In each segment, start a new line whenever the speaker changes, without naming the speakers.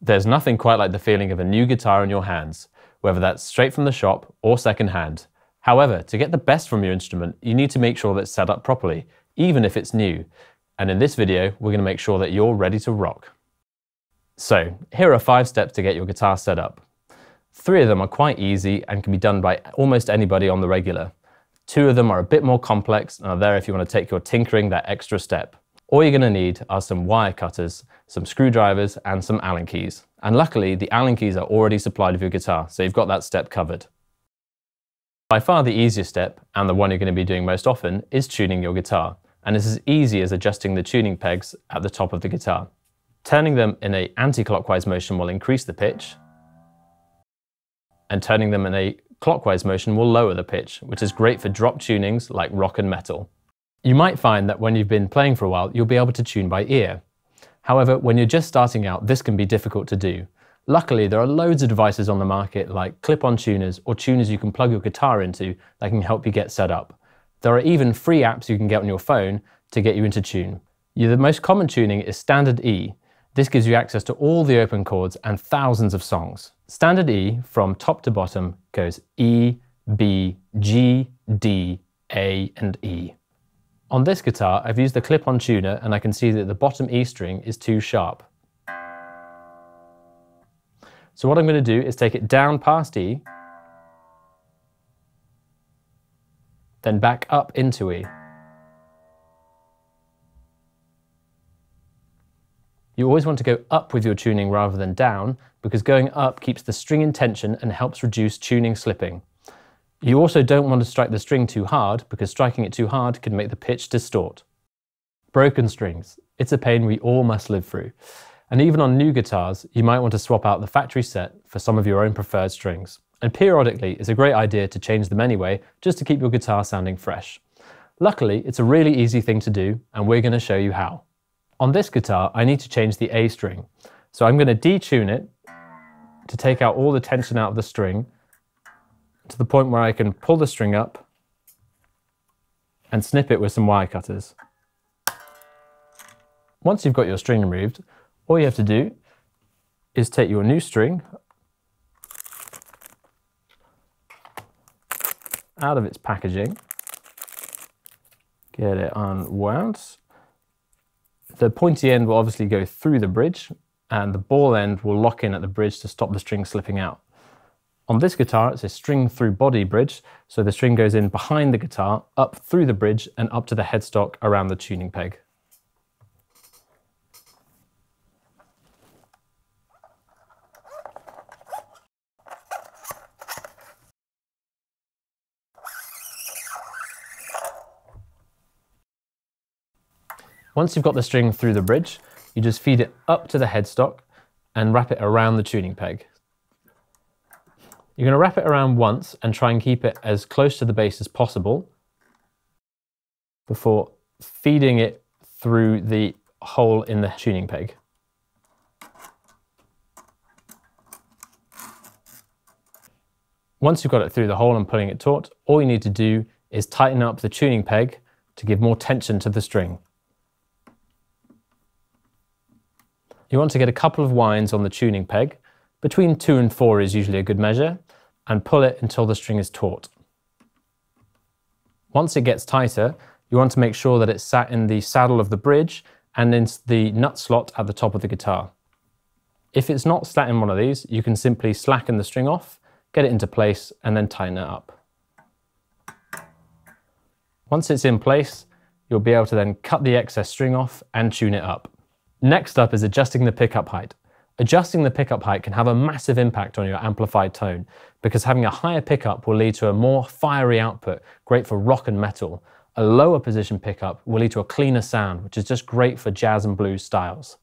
There's nothing quite like the feeling of a new guitar in your hands, whether that's straight from the shop or secondhand. However, to get the best from your instrument, you need to make sure that it's set up properly, even if it's new. And in this video, we're going to make sure that you're ready to rock. So, here are five steps to get your guitar set up. Three of them are quite easy and can be done by almost anybody on the regular. Two of them are a bit more complex and are there if you want to take your tinkering that extra step. All you're going to need are some wire cutters, some screwdrivers and some Allen keys. And luckily the Allen keys are already supplied with your guitar, so you've got that step covered. By far the easiest step, and the one you're going to be doing most often, is tuning your guitar. And it's as easy as adjusting the tuning pegs at the top of the guitar. Turning them in a anti-clockwise motion will increase the pitch, and turning them in a clockwise motion will lower the pitch, which is great for drop tunings like rock and metal. You might find that when you've been playing for a while, you'll be able to tune by ear. However, when you're just starting out, this can be difficult to do. Luckily, there are loads of devices on the market like clip-on tuners or tuners you can plug your guitar into that can help you get set up. There are even free apps you can get on your phone to get you into tune. The most common tuning is Standard E, this gives you access to all the open chords and thousands of songs. Standard E, from top to bottom, goes E, B, G, D, A, and E. On this guitar, I've used the clip-on tuner and I can see that the bottom E string is too sharp. So what I'm going to do is take it down past E, then back up into E. You always want to go up with your tuning rather than down because going up keeps the string in tension and helps reduce tuning slipping. You also don't want to strike the string too hard because striking it too hard can make the pitch distort. Broken strings. It's a pain we all must live through. And even on new guitars, you might want to swap out the factory set for some of your own preferred strings. And periodically, it's a great idea to change them anyway, just to keep your guitar sounding fresh. Luckily, it's a really easy thing to do, and we're going to show you how. On this guitar, I need to change the A string. So I'm going to detune it to take out all the tension out of the string to the point where I can pull the string up and snip it with some wire cutters. Once you've got your string removed, all you have to do is take your new string out of its packaging, get it unwound, the pointy end will obviously go through the bridge and the ball end will lock in at the bridge to stop the string slipping out. On this guitar, it's a string through body bridge, so the string goes in behind the guitar, up through the bridge and up to the headstock around the tuning peg. Once you've got the string through the bridge, you just feed it up to the headstock and wrap it around the tuning peg. You're going to wrap it around once and try and keep it as close to the base as possible before feeding it through the hole in the tuning peg. Once you've got it through the hole and pulling it taut, all you need to do is tighten up the tuning peg to give more tension to the string. You want to get a couple of winds on the tuning peg. Between two and four is usually a good measure, and pull it until the string is taut. Once it gets tighter, you want to make sure that it's sat in the saddle of the bridge and in the nut slot at the top of the guitar. If it's not sat in one of these, you can simply slacken the string off, get it into place, and then tighten it up. Once it's in place, you'll be able to then cut the excess string off and tune it up. Next up is adjusting the pickup height. Adjusting the pickup height can have a massive impact on your amplified tone because having a higher pickup will lead to a more fiery output, great for rock and metal. A lower position pickup will lead to a cleaner sound, which is just great for jazz and blues styles.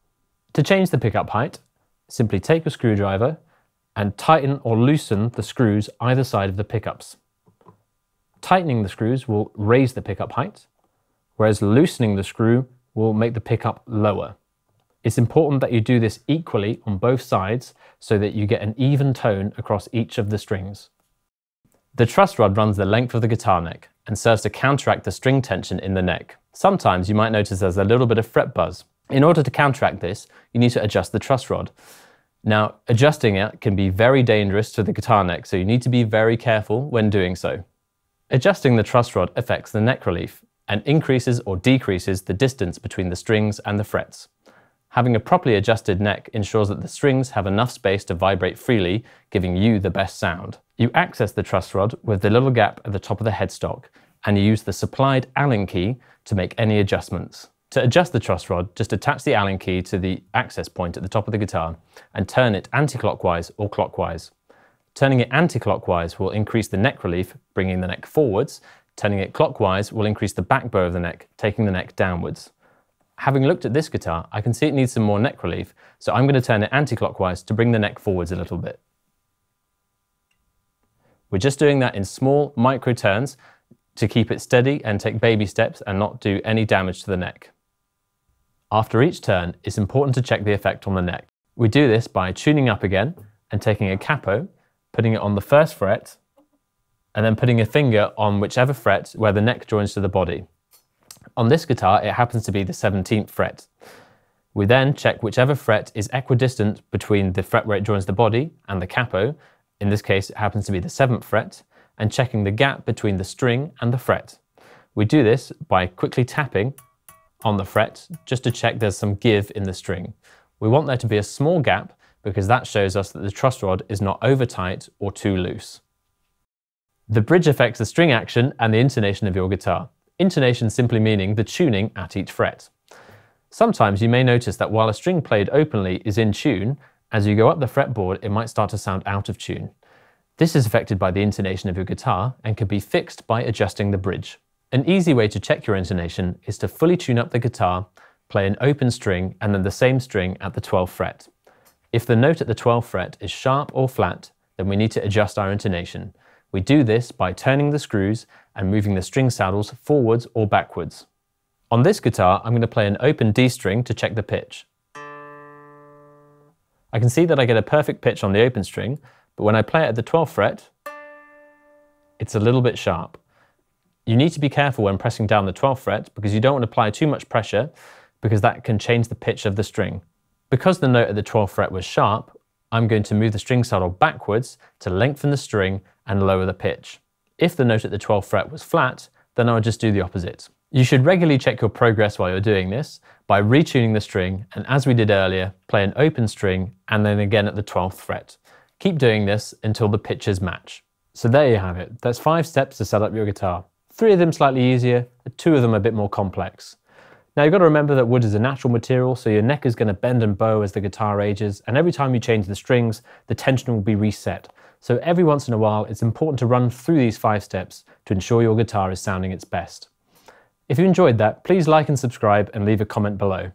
To change the pickup height, simply take a screwdriver and tighten or loosen the screws either side of the pickups. Tightening the screws will raise the pickup height, whereas loosening the screw will make the pickup lower. It's important that you do this equally on both sides so that you get an even tone across each of the strings. The truss rod runs the length of the guitar neck and serves to counteract the string tension in the neck. Sometimes you might notice there's a little bit of fret buzz. In order to counteract this, you need to adjust the truss rod. Now, adjusting it can be very dangerous to the guitar neck, so you need to be very careful when doing so. Adjusting the truss rod affects the neck relief and increases or decreases the distance between the strings and the frets. Having a properly adjusted neck ensures that the strings have enough space to vibrate freely, giving you the best sound. You access the truss rod with the little gap at the top of the headstock, and you use the supplied Allen key to make any adjustments. To adjust the truss rod, just attach the Allen key to the access point at the top of the guitar and turn it anti-clockwise or clockwise. Turning it anti-clockwise will increase the neck relief, bringing the neck forwards. Turning it clockwise will increase the back bow of the neck, taking the neck downwards. Having looked at this guitar, I can see it needs some more neck relief, so I'm going to turn it anti-clockwise to bring the neck forwards a little bit. We're just doing that in small micro turns to keep it steady and take baby steps and not do any damage to the neck. After each turn, it's important to check the effect on the neck. We do this by tuning up again and taking a capo, putting it on the first fret, and then putting a finger on whichever fret where the neck joins to the body. On this guitar, it happens to be the 17th fret. We then check whichever fret is equidistant between the fret where it joins the body and the capo, in this case it happens to be the 7th fret, and checking the gap between the string and the fret. We do this by quickly tapping on the fret just to check there's some give in the string. We want there to be a small gap because that shows us that the truss rod is not over tight or too loose. The bridge affects the string action and the intonation of your guitar. Intonation simply meaning the tuning at each fret. Sometimes you may notice that while a string played openly is in tune, as you go up the fretboard it might start to sound out of tune. This is affected by the intonation of your guitar and can be fixed by adjusting the bridge. An easy way to check your intonation is to fully tune up the guitar, play an open string and then the same string at the 12th fret. If the note at the 12th fret is sharp or flat, then we need to adjust our intonation. We do this by turning the screws and moving the string saddles forwards or backwards. On this guitar, I'm going to play an open D string to check the pitch. I can see that I get a perfect pitch on the open string, but when I play it at the 12th fret, it's a little bit sharp. You need to be careful when pressing down the 12th fret because you don't want to apply too much pressure because that can change the pitch of the string. Because the note at the 12th fret was sharp, I'm going to move the string saddle backwards to lengthen the string and lower the pitch. If the note at the 12th fret was flat, then I would just do the opposite. You should regularly check your progress while you're doing this by retuning the string and as we did earlier, play an open string and then again at the 12th fret. Keep doing this until the pitches match. So there you have it. That's five steps to set up your guitar. Three of them slightly easier, two of them a bit more complex. Now you've got to remember that wood is a natural material, so your neck is going to bend and bow as the guitar ages, and every time you change the strings, the tension will be reset. So every once in a while, it's important to run through these five steps to ensure your guitar is sounding its best. If you enjoyed that, please like and subscribe and leave a comment below.